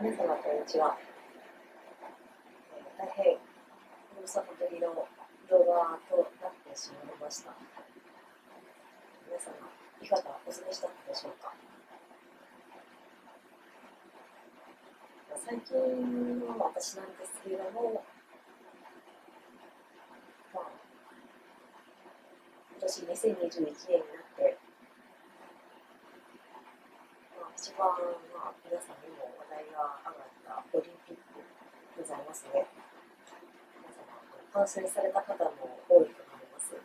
皆様、こんにちは。大変、ふるさとりの動画となってしまいました。皆様、いかがお過ごしだったでしょうか？最近の私なんですけれども、まあ、今年2021年になって、まあ、一番、まあ、皆さんにも題が上がったオリンピックございますね。皆様、観戦された方も多いと思います。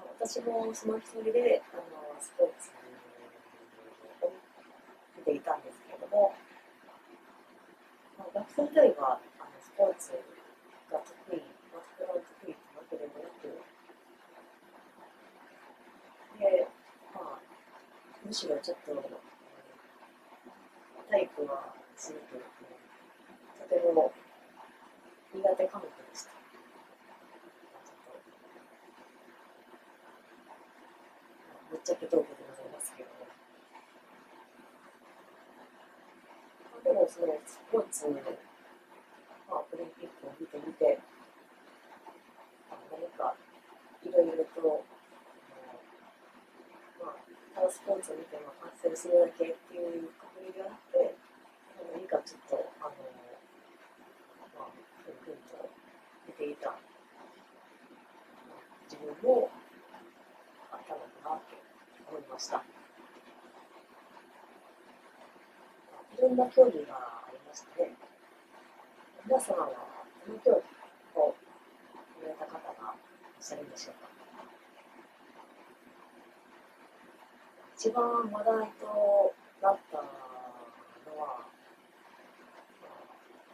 まあ私もその一人であのスポーツを見ていたんですけれども、まあ、学生時代はあのスポーツが得意、全くの得意ってわけでもなく、で、まあ、むしろちょっと、うん体育はすごく、うんとても苦手科目でした。ちょっとぶっちゃけトークでございますけども。まあでも、そのスポーツ、まあ、オリンピックを見てみて、あ何かいろいろと、あのまあ、ただスポーツを見ても観戦するだけっていう確認ではなくて、何かちょっと、あの、まあ、ふんふんと見ていた、まあ自分もあったのかなと思いました。いろんな競技がありましてね、皆様はこの競技を見られた方がいらっしゃるんでしょうか？一番話題となったのは、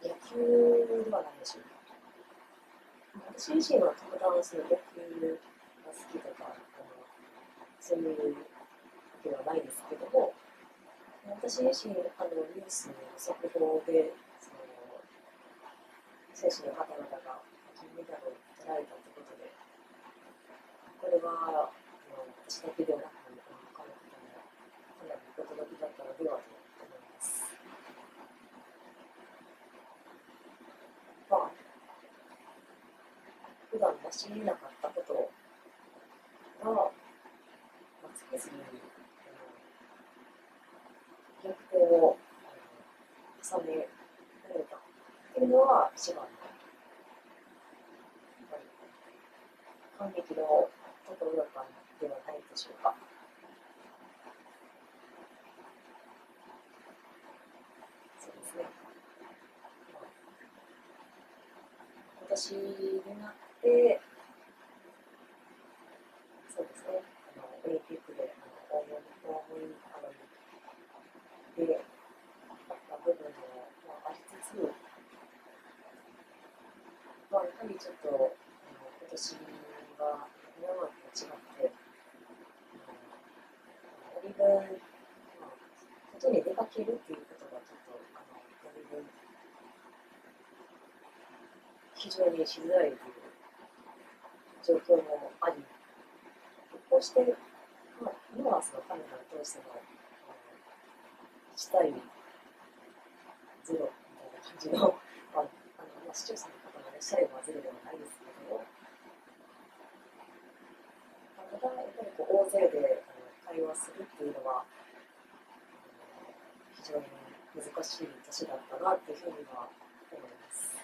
野球ではないでしょうか。私自身は特段その野球が好きとか、あのそういうわけではないですけども、私自身、あのニュースの速報で、その選手の方々が金メダルを取られたということで、これはあの私だけではなく、かなり驚きだったのではと思います。まあ、普段成し得なかったことが、まあ、つけずに、逆転を重ねられたっていうのは一番の、感激のところだったんではないでしょうか。そうですね。まあ今年になって、そうですね、あのオリンピックで大盛り大盛りであった部分も、まあ、ありつつ、まあ、やはりちょっとあの今年は今までと違って、あの折り分、まあ、外に出かけるっていうことがちょっとあの折り分非常にしづらいという状況もあり、こうして、まあ、今はそのカメラを通しての1対0みたいな感じの、まああのまあ、視聴者の方がいらっしゃればゼロではないですけども、まあ、ただやっぱりこう大勢であの会話するっていうのは、非常に難しい年だったなっていうふうには思います。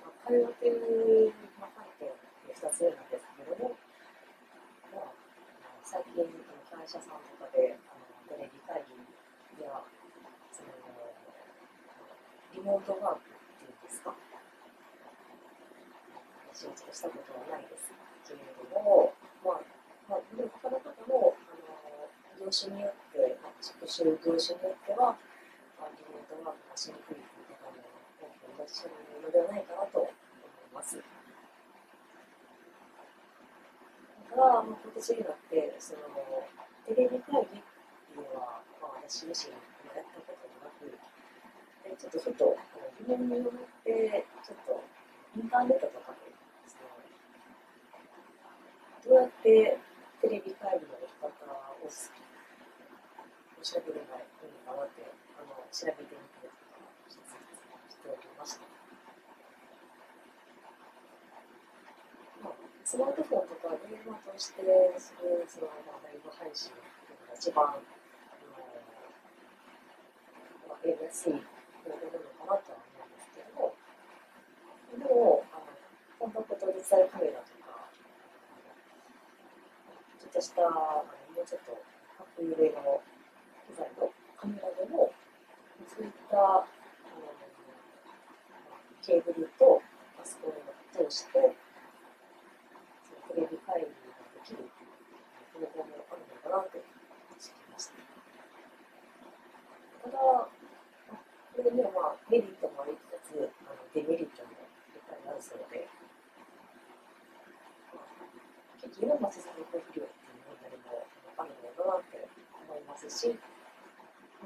まあ、会話という、まあ、観点で2つ目なんですけれども、まあ、最近、あの会社さんとかであのテレビ会議やそのリモートワークっていうんですか、仕事したことはないですけれども、まあ、まあ、でも他の方もあの業種によって、まあ、職種、業種によっては、まあ、リモートワークがしにくい方も多くいらっしゃるのではないかなと思います。ただ、まあ、今年になって、そのテレビ会議っていうのは、まあ、私自身やったこともなく、でちょっとふと、あの疑問に思って、ちょっとインターネットとかで、そのどうやってテレビ会議のやり方です。調べればいいのかなって、あの調べてみたりとかしておりました。まあ、スマートフォンとか電話としてするその、ライブ配信っていうのが一番、あのまあ、やりやすい方法なのかなとは思うんですけども、でも、あのコンパクトデジタルカメラとか、ちょっとした、あのもうちょっと格入れの機材のカメラでも、そういったあのケーブルとパソコンを通して、そのテレビ会議ができるという方法もあるのかなと知りました。ただ、これにはまあメリットもありつつ、あのデメリットもいっぱいあるそうで、まあ結局、今、接続費用っていう問題もあるのかなって思いますし、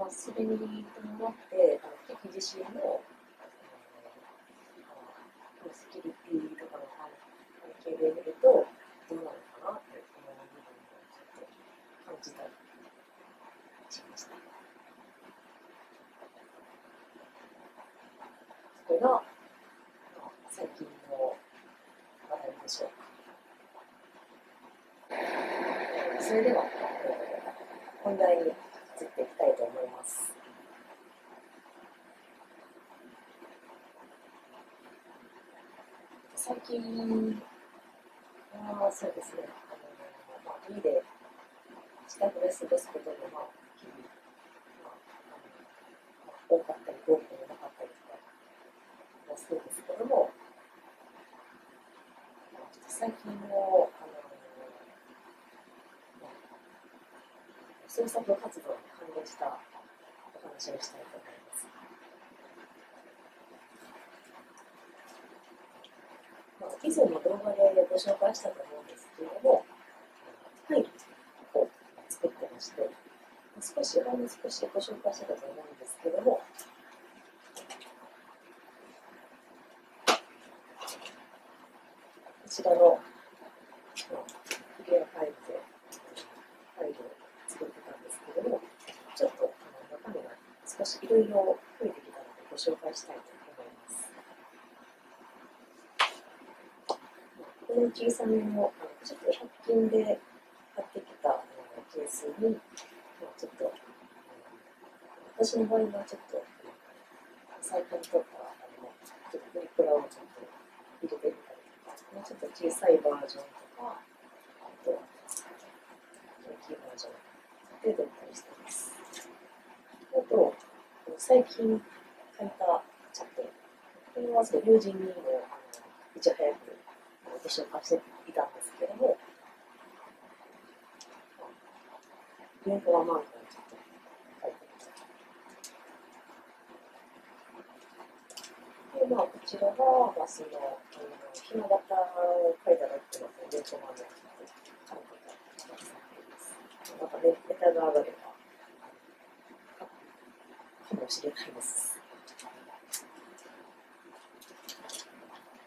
まあ、それに伴って、あの機器自身も、あのセキュリティとかの関係で見ると、どうなのかなって思う部分をちょっと感じたりしました。それが、まあ最近の話題でしょうか。えーそれでは、えー本題に移っていきたいと思います。最近はそうですね、あのまあ、家で自宅で過ごすことが、まあ、日々、まああのまあ、多かったり、多くなかったりとかもするんですけども、まあちょっと最近の、あのまあ創作活動に関連したお話をしたいと思います。まあ、以前の動画でご紹介したと思うんですけれども、タイルを作ってまして、少し、ほんの少しご紹介したと思うんですけども、こちらの、まあ、クリアファイルで、ファイルを作ってたんですけども、ちょっとあの中身が少しいろいろ増えてきたのでご紹介したいと思います。この小さめの、あのちょっと100均で買ってきたあのケースに、まあ、ちょっと、私の場合はちょっと、最近とか、あのちょっとプリクラをちょっと入れてみたりとか、もうちょっと小さいバージョンとか、あと、大きいバージョンで撮ったりしています。あと、最近書いたチャット、これは友人にもいち早くご紹介していたんですけども、原稿はマークをちょっと書いてました。で、まあ、こちらが、まあ、その、あの、ひな形を書いただけの原稿マークをちょっと書いてたります。またね、ネタが上がれば、かもしれないです。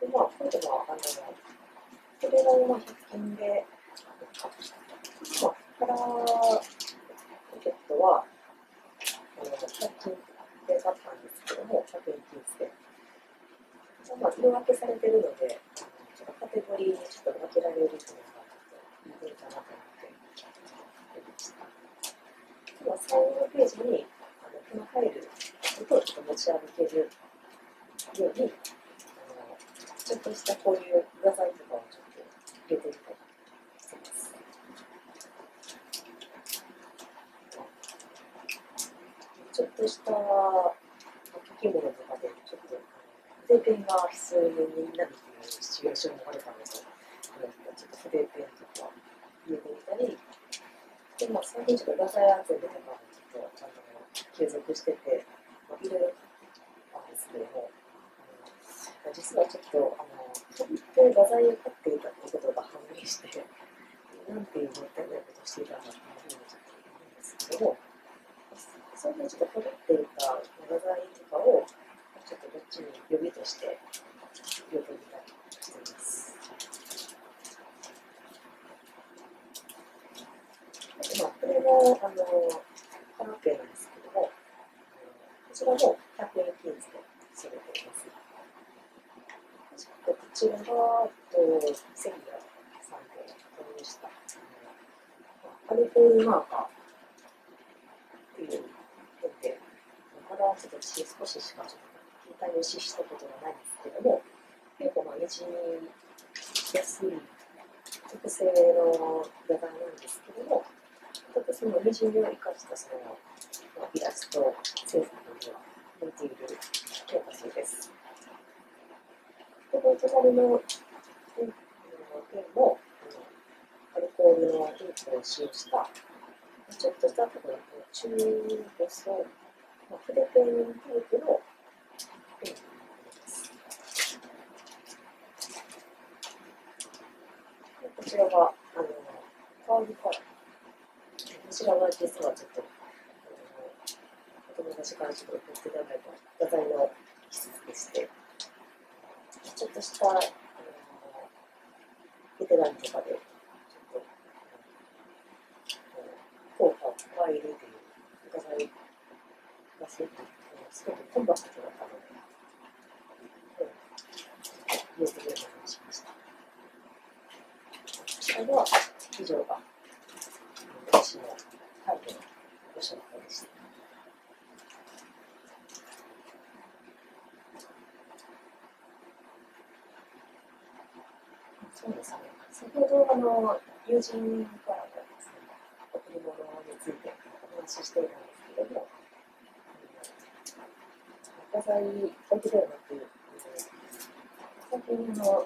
で、まあ、これは、あの、これが、まあ、100均で、まあ、カラーポケットは、あの、100均で買ったんですけども、100円均一で。まあ、色分けされてるので、ちょっとカテゴリーにちょっと分けられるっていうのが、ちょっといいかなと思って、やりました。では最後のページに、このファイルとちょっと持ち歩けるように、あのちょっとしたこういう画材とかをちょっと入れてみたりしてます。ちょっとした書き物とかで、ちょっと筆ペンが必要にみんなるっていうシチュエーションもあるかなと思、ちょっと筆ペンとか入れてみたり、で、まあ、最近ちょっと画材集めとかもちょっとちゃんと継続してて、まあ、いろいろなんですけれども、あの実はちょっと、あの、飛びって画材を買っていたってことが判明して、なんていうもったいないことをしていたんだっていうふうにちょっと思うんですけども、それでちょっと飛びっていた画材とかを、ちょっとこっちに予備として入れてみたりしています。あとまあ、これは、あの、カナペなんです、ちらも100円均一で仕入れています。こちらが、と、セリアさんで導入した、アルコールマーカーっていうので、まだちょっと私少ししかちょっと携帯を試したことがないんですけども、結構まあ、にじ安い特製のデザインなんですけども、ちょっとそのにじみを生かしたその、イラスト制作には向いている教科書です。で、この隣のペンも、アルコールのインクを使用した、ちょっとした多分中細、まあ、筆ペンタイプのペンこちらが、あの、カーブカラー。こちらは実はちょっと、あの、お友達からちょっと送っていただいた画材の一つでして、ちょっとした、あの、ベテランとかで、ちょっと、効果を加えるという画材がすごく、すごくコンパクトだったので、うん、入れてみようとしました。これでは以上が私のご紹介でした。そうですね。先ほどあの友人からですね、贈り物についてお話ししていたんですけれども、画材だけではなく、最近の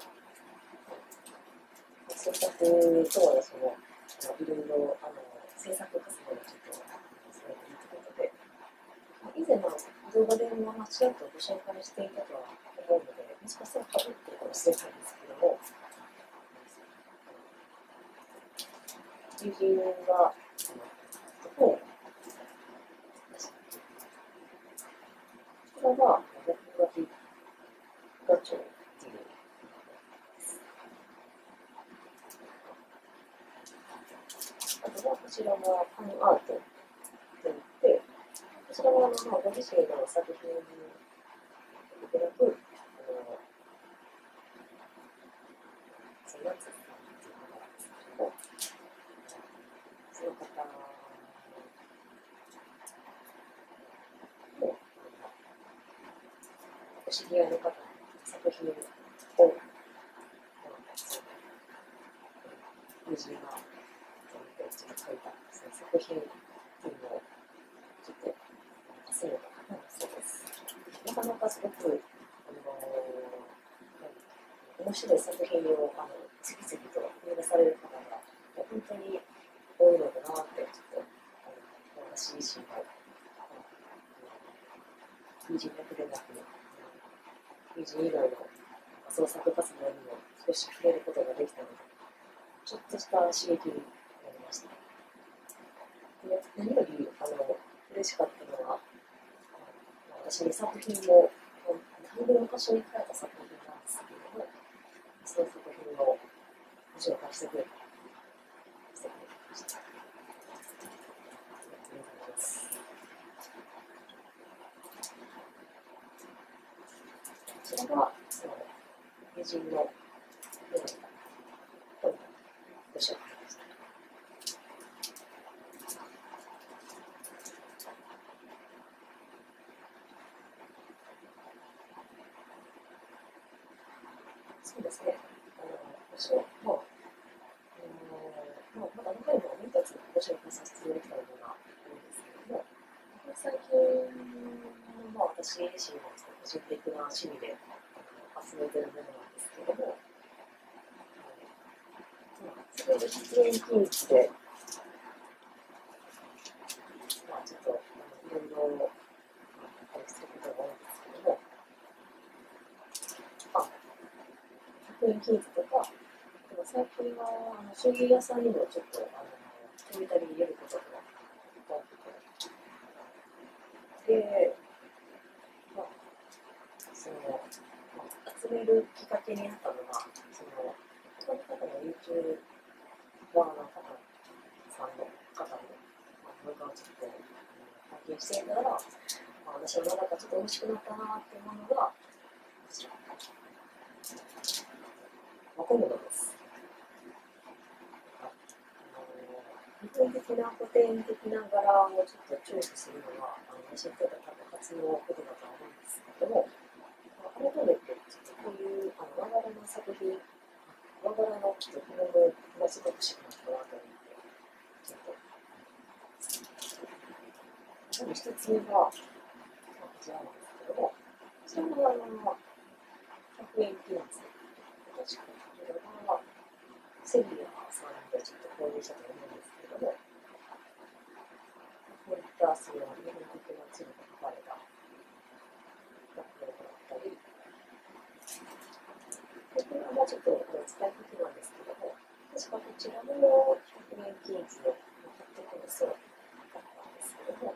制作とはその、いろいろあの制作活動をちょっとされているということで、以前の動画でもちらっとご紹介していたとは思うので、もしかしたらかぶってるかもしれないんですけども、友人が、こちらが、落書きガチョウこちらはファンアートといって、こちらはあの、まあ、ご自身の作品にいただく、あの、そのやつさんっていう方なんですけども、その方も、お知り合いの方の作品を、友人が書いたその作品っていうのをちょっと集めた方だそうです。なかなかすごく、あのー、面白い作品をあの次々と生み出される方が本当に多いのだなってちょっとあの私自身が友人だけでなく友人以外の創作活動にも少し触れることができたのでちょっとした刺激になりました。で何よりあの嬉しかったのは、私に作品も、だいぶ昔に書いた作品なんですけども、その作品をご紹介してくれた、してくれました。ありがとうございます。こちらが、友人の読んだ本ご紹介そうですね。あの、私は、まあ、あの、まあ、まだ何回ももう一つご紹介させていただきたいのが多いんですけれども、最近、まあ、私自身も個人的な趣味で集めてるものなんですけれども、それで実演禁止で、まあ、ちょっと、いろいろ、あれすることが多いんですけども、100円均一とか、でも最近はあの将棋屋さんにもちょっとあのたびたび入れることが多くて、で、まあ、その、まあ、集めるきっかけになったのが、その、この方の YouTube 側の方さんの方の、まあ、動画をちょっと拝見していたら、まあ、私はなんだかちょっと美味しくなったなって思うのが、こちら。マコモドです。あの日本的な古典的な柄をちょっとチョイスするのは、あの私にとっては多分初のことだとは思うんですけども、まあ改めてこういうあの和柄の作品、和柄のちょっとこれもがすごく欲しくなったなと思って、ちょっと。まず一つ目が、まあ、こちらなんですけども、こちらもあの、100円均一。確かに、これは、セリアさんでちょっと購入したと思うんですけども、こういったその日本的な地図が書かれた学校だったり、ちょっと使い方なんですけども、確かこちらも100円均一の結局のそうだったんですけども、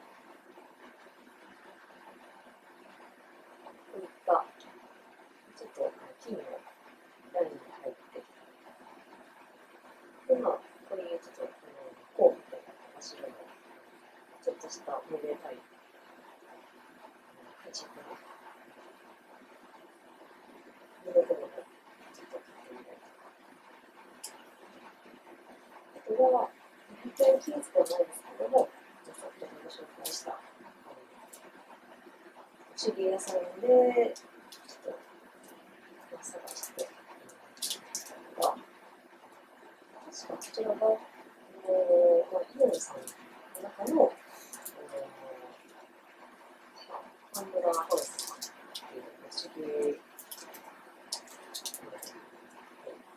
こういったちょっと金のラインが入って、で、まあ、これちょっと、あの、こうみたいな形の、ちょっとしためでたい、価値観、見どころもちょっと買ってみたりは、本当に金属はないですけども、さっとご紹介した、あの、手芸屋さんで、ちょっと、探して、が、確かこちらが、えーまあ、イオンさんの中の、あのまあ、ハンドラーハウスさんっていう手芸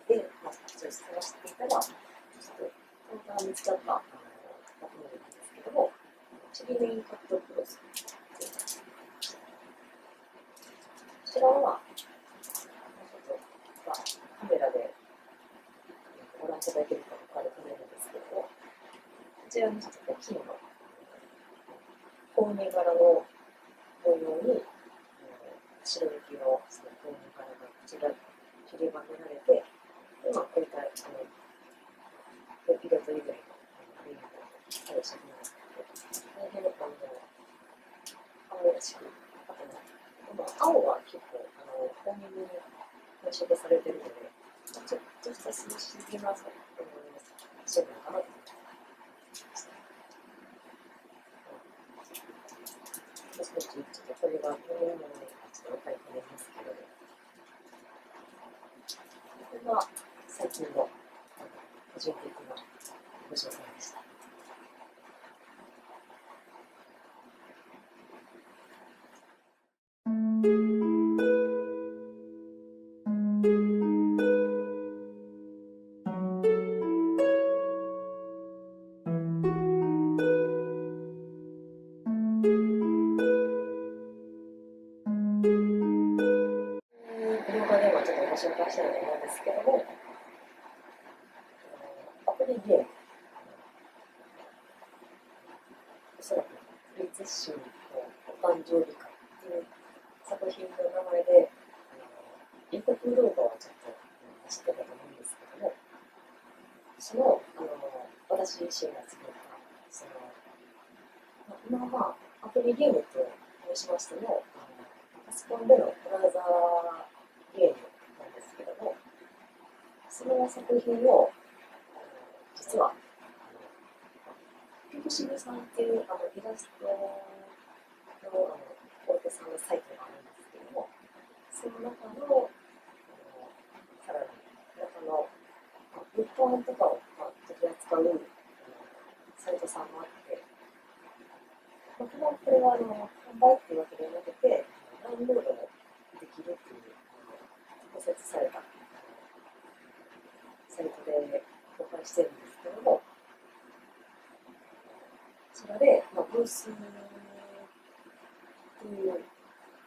で、まあ、それを探していたら、ちょっと簡単に見つかったあの建物なんですけども、チリメインカットクロスこちらは、ちょっと、まあ、カメラでご覧いただけるかわかると思うんですけども、こちらにちょっと金の紺柄の模様に、白抜きのその紺柄がこちら散りばめられて、でまあ、こういったあの色とりどりのあのレインボーのある作品なんですけど、大変あの青らしく、あとね、まあ、青は結構あの多めに配色されてるので、ちょっとした涼しげなさ、あの、そうなのかなと思ってました。もしかし、ちょっとこれがどういうものなのか、ちょっと分かりかねますけど、これが最近の個人的なご紹介でした。動画ではちょっとご紹介したいと思うんですけども、アプリゲーム、おそらくフリッツシュのお誕生日会っていう作品の名前で、あの予告動画をちょっと走ってたと思うんですけども、その、あの私自身が作った、その、まあ今はアプリゲームと申しましても、あのパソコンでのブラウザーゲームなんですけども、その作品を、あの実は、あのピクシブさんっていうあのイラストのあの大手さんのサイトがあるんですけども、その中の、あのさらに中の、まあ物販とかを、まあ、取り扱うサイトさんもあって、まあ、これはあの販売っていうわけではなくて、ダウンロードもできるっていう、あの特設されたサイトで公開してるんですけども、それで、まあ、ブースという、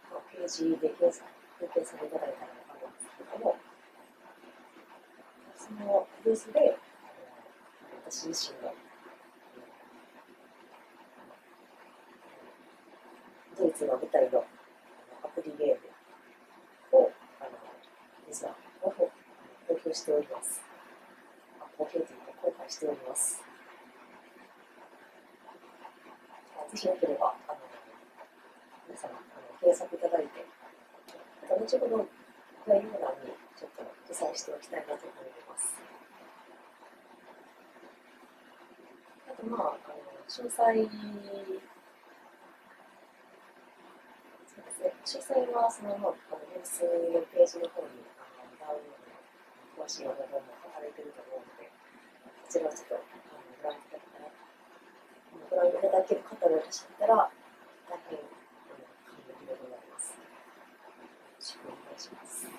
まあ、ページで検索、ご検索いただいたらわかるんですけども、そのブースで、私自身の、ドイツの舞台のアプリゲームを、あの、実は、公表公表しております。公表というか、公開しております。ぜひよければ、あの皆様あの検索いただいて、また後ほど概要欄にちょっと記載しておきたいなと思います。あと、まあ、あの詳細、そうですね、詳細はその、まあ、あのニュースのページの方にあのダウンロードの詳しい予報も書かれていると思うので、こちらをちょっとあのご覧いただけたら、ご覧いただける方がいらっしゃったら、大変あの感激でございます。よろしくお願いします。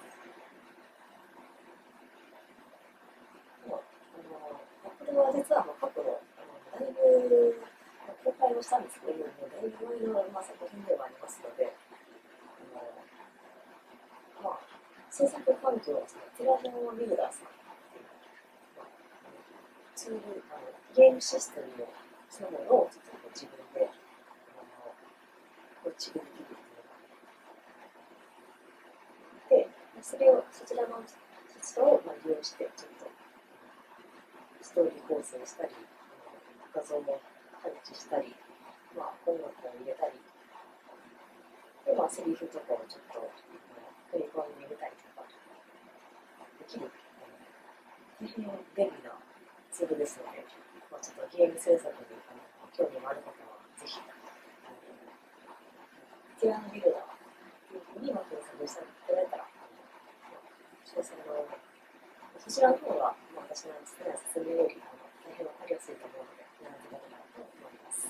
まあ、あの、アップルは実はまあ過去の、あのだいぶ公開をしたんですけど、もうだいぶいろいろな作品ではありますので、あのまあ、制作環境はですね、テラフォービルダーさん、ツールあの、ゲームシステムのそのものをちょっとこう自分であの構築できるっていうのがで、それを、そちらのソフトをまあ利用して、ちょっとストーリー構成したり、あの画像も配置したり、まあ、音楽を入れたり、で、まあ、セリフとかをちょっと、あの振り込んでみたりとか、できる、大変便利なツールですので、まあ、ちょっとゲーム制作にあの興味がある方は、ぜひ、あのティラノビルダーに検索していただいたら、詳細の、そちらの方が、まあ、私の好きな説明よりあの大変わかりやすいと思うので、ご覧いただけたらと思います。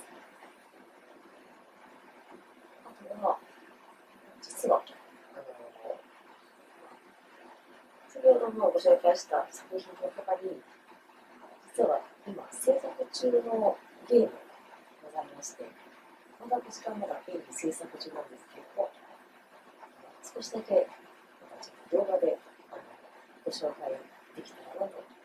あとは、実は、あの、先ほどもご紹介した作品の他に、実は今、制作中のゲームがございまして、私はまだ現に制作中なんですけれども、少しだけ、動画でご紹介できたらなと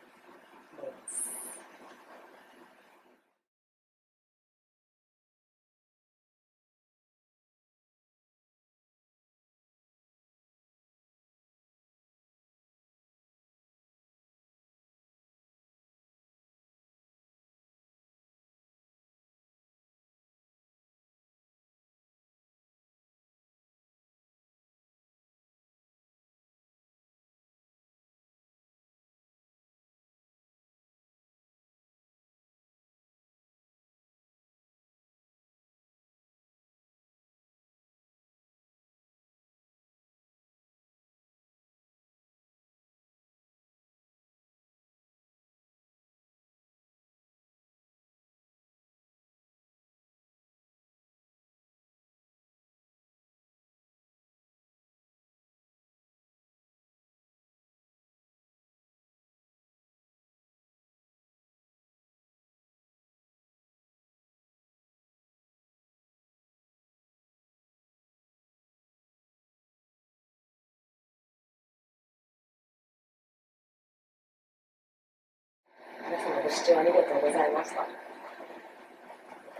皆様ご視聴ありがとうございました。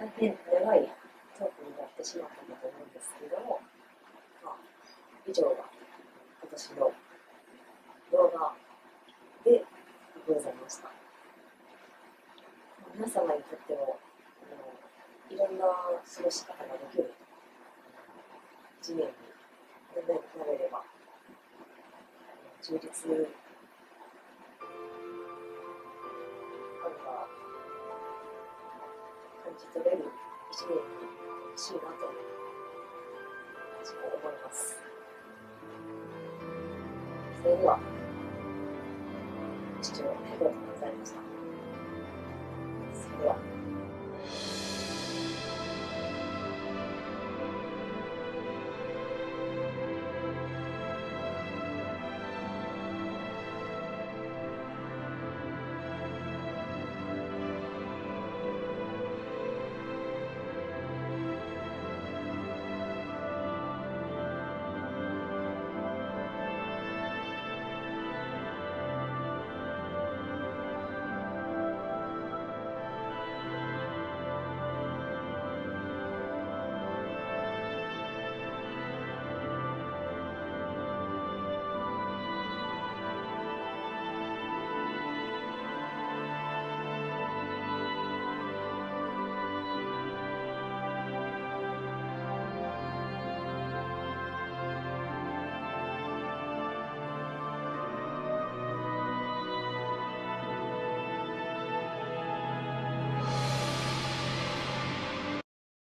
大変長いトークになってしまったかと思うんですけれども、まあ、以上が私の動画でございました。皆様にとっても、あのいろんな過ごし方ができる一年になれれば、充実感じ取れる年にしいなと私も思います。それでは視聴ありがとうございました。それでは。